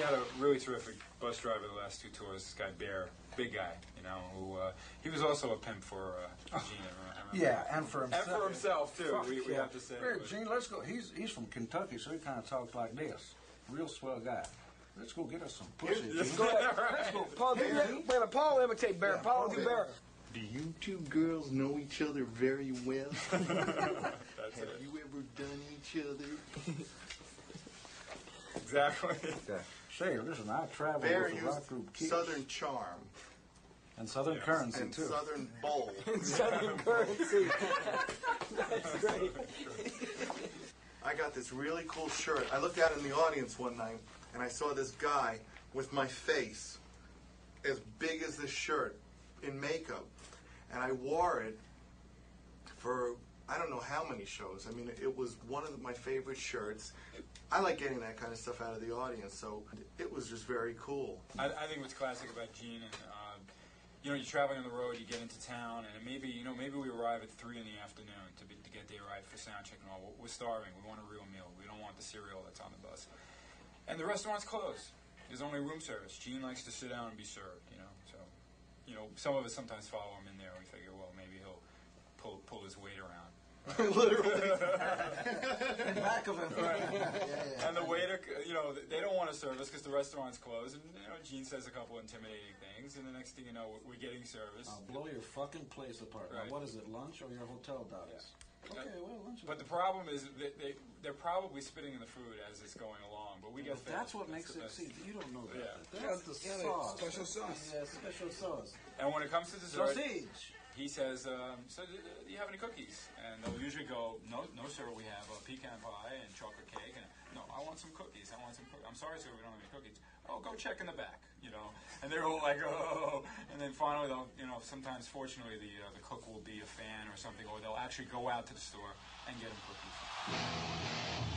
had a really terrific bus driver the last two tours. This guy Bear, big guy, you know, who uh, he was also a pimp for uh, Gene. Yeah, and for and himself. for himself too. Fuck we, we yeah. have to say. Here, But- Gene, let's go. He's he's from Kentucky, so he kind of talks like this. Real swell guy. Let's go get us some pussy. Gene. Go ahead. Let's go. Paul, do you, wait, Paul imitate Bear. Yeah, Paul, Paul do did. Bear. Do you two girls know each other very well? That's Have it. you ever done each other? Exactly. Say, listen, I traveled Bear with the rock used group Kiss Southern charm and Southern Yes. currency and too. Southern bowl. Southern currency. That's great. I got this really cool shirt. I looked out in the audience one night and I saw this guy with my face as big as this shirt in makeup. And I wore it for I don't know how many shows. I mean, it was one of my favorite shirts. I like getting that kind of stuff out of the audience, so it was just very cool. I, I think what's classic about Gene and uh, you know you're traveling on the road, you get into town, and maybe you know maybe we arrive at three in the afternoon to, be, to get there right for sound check and all. We're starving. We want a real meal. We don't want the cereal that's on the bus. And the restaurant's closed. There's only room service. Gene likes to sit down and be served. You know, so you know some of us sometimes follow him in there. We figure, well, maybe he'll pull pull his weight around. Literally. back of him. And the waiter, you know, they don't want to serve us because the restaurant's closed. And you know, Gene says a couple intimidating things, and the next thing you know, we're- we're getting service. I'll blow your fucking place apart. Now, what is it, lunch or your hotel dollars? Yeah. Okay, well, lunch. But the problem is that they, they're probably spitting in the food as it's going along. But we get But fed. that's what makes it. best. See, you don't know that. Yeah. That's the Yeah, the sauce. special sauce. Yeah, special sauce. And when it comes to dessert, Sausage. He says, um, "So, do you have any cookies?" And they'll usually go, "No, no, sir. We have a pecan pie and chocolate cake." And no, I want some cookies. I want some. Cookies. I'm sorry, sir. We don't have any cookies. Oh, go check in the back. You know. And they're all like, "Oh." And then finally, they'll, you know, sometimes, fortunately, the uh, the cook will be a fan or something, or they'll actually go out to the store and get them cookies.